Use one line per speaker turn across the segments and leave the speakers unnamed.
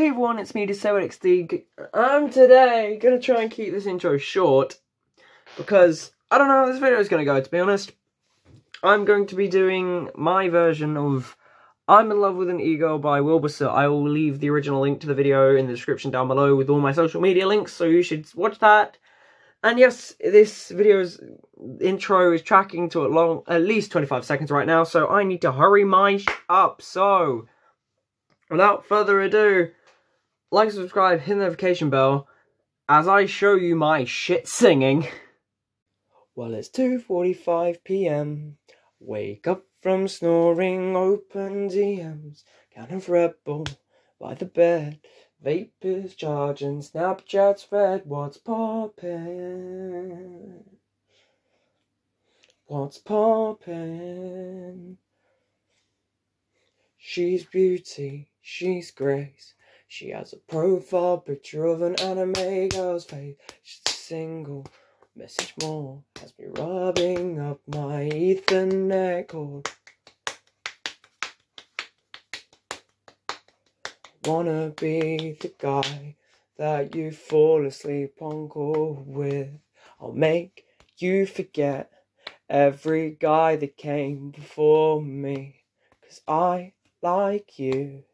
Hey everyone, it's me, DisabledXD. I'm today gonna try and keep this intro short because I don't know how this video is gonna go, to be honest. I'm going to be doing my version of I'm in Love with an E-Girl by Wilbur Soot. I will leave the original link to the video in the description down below with all my social media links, so you should watch that. And yes, this video's intro is tracking to at, long, at least 25 seconds right now, so I need to hurry my up. So, without further ado, like, subscribe, hit the notification bell as I show you my shit singing. Well, it's 2.45pm. Wake up from snoring, open DMs, kind of rebel by the bed. Vape is charging, Snapchat's red, what's poppin'? What's poppin'? She's beauty, she's grace. She has a profile picture of an anime girl's face. She's single message more. Has me rubbing up my Ethernet cord. Wanna be the guy that you fall asleep on call with. I'll make you forget every guy that came before me. Cause I like you.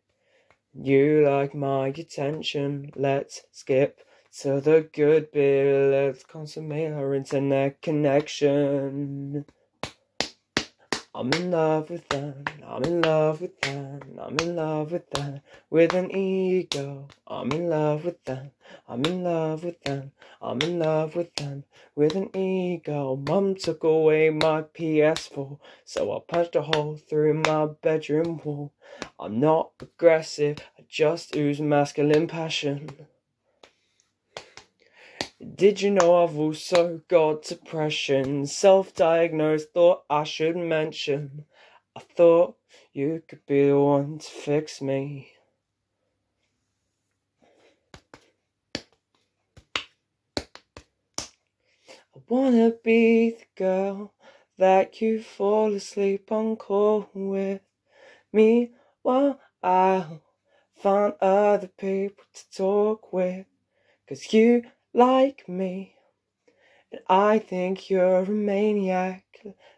You like my attention. Let's skip to the good bit. Let's consummate our internet connection. I'm in love with them. I'm in love with them. I'm in love with them. With an e-girl. I'm in love with them. I'm in love with them. I'm in love with them. With an e-girl. Mum took away my PS4. So I punched a hole through my bedroom wall. I'm not aggressive. I just ooze masculine passion. Did you know I've also got depression? Self diagnosed, thought I should mention. I thought you could be the one to fix me. I wanna be the girl that you fall asleep on call with me while I'll find other people to talk with. Cause you like me. And I think you're a maniac.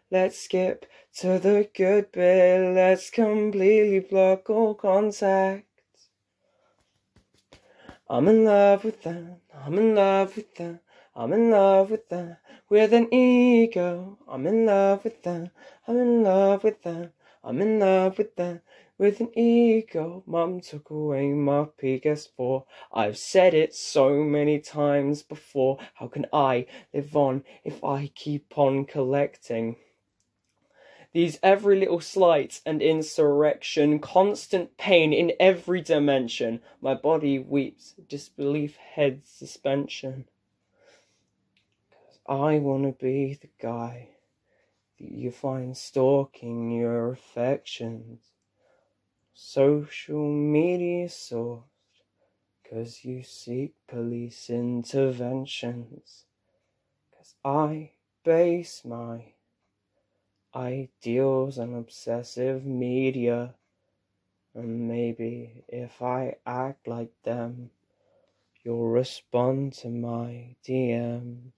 Let's skip to the good bit. Let's completely block all contact. I'm in love with them. I'm in love with them. I'm in love with them. With an e-girl. I'm in love with them. I'm in love with them. I'm in love with them. With an e-girl, mum took away my PS4. I've said it so many times before. How can I live on if I keep on collecting? These every little slight and insurrection, constant pain in every dimension. My body weeps, disbelief, head suspension. I wanna be the guy that you find stalking your affections social media sourced cause you seek police interventions. Cause I base my ideals on obsessive media and maybe if I act like them you'll respond to my DMs